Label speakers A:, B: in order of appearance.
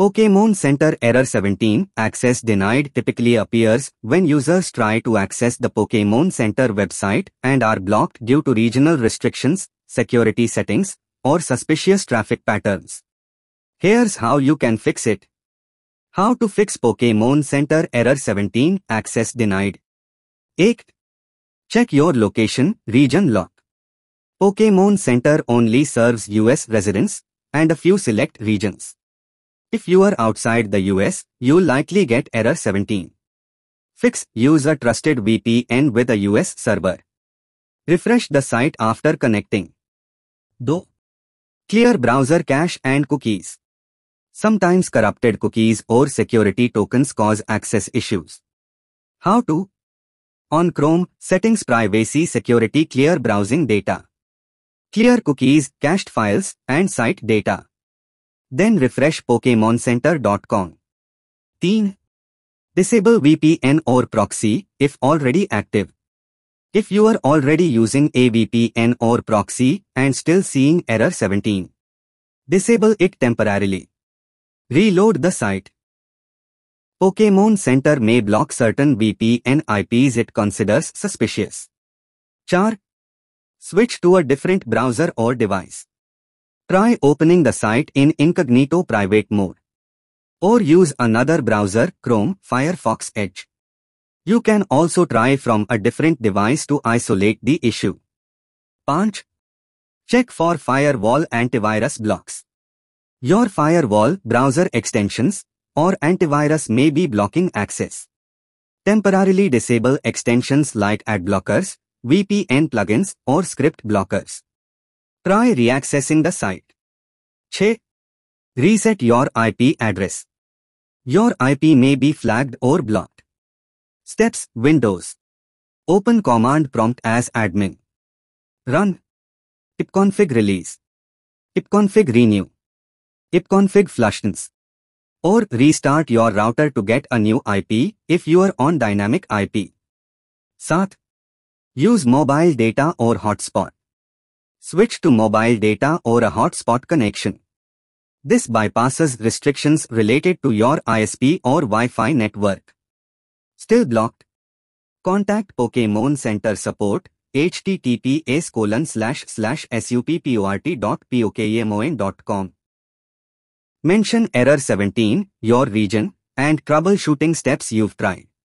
A: Pokemon Center Error 17 Access denied typically appears when users try to access the Pokemon Center website and are blocked due to regional restrictions, security settings, or suspicious traffic patterns. Here's how you can fix it. How to fix Pokemon Center Error 17 Access denied. 8. Check your location, region lock. Pokemon Center only serves US residents and a few select regions. If you are outside the US, you'll likely get error 17. Fix Use a trusted VPN with a US server. Refresh the site after connecting. Do. Clear browser cache and cookies. Sometimes corrupted cookies or security tokens cause access issues. How to? On Chrome, Settings Privacy Security Clear Browsing Data. Clear cookies, cached files, and site data. Then refresh PokemonCenter.com. 3. Disable VPN or proxy if already active. If you are already using a VPN or proxy and still seeing error 17, disable it temporarily. Reload the site. Pokemon Center may block certain VPN IPs it considers suspicious. Char. Switch to a different browser or device. Try opening the site in incognito private mode. Or use another browser, Chrome, Firefox Edge. You can also try from a different device to isolate the issue. Punch. Check for firewall antivirus blocks. Your firewall, browser extensions, or antivirus may be blocking access. Temporarily disable extensions like ad blockers, VPN plugins, or script blockers. Try reaccessing the site. 6. Reset your IP address. Your IP may be flagged or blocked. Steps Windows. Open command prompt as admin. Run. ipconfig release. ipconfig renew. ipconfig flushdns. Or restart your router to get a new IP if you are on dynamic IP. 7. Use mobile data or hotspot. Switch to mobile data or a hotspot connection. This bypasses restrictions related to your ISP or Wi-Fi network. Still blocked? Contact Pokemon Center Support https colon slash slash support.pokemon.com. Mention error 17, your region, and troubleshooting steps you've tried.